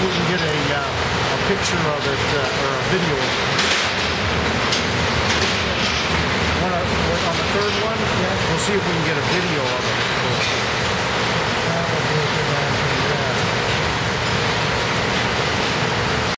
we can get a, uh, a picture of it uh, or a video of it. On, on the third one, yeah. we'll see if we can get a video of it.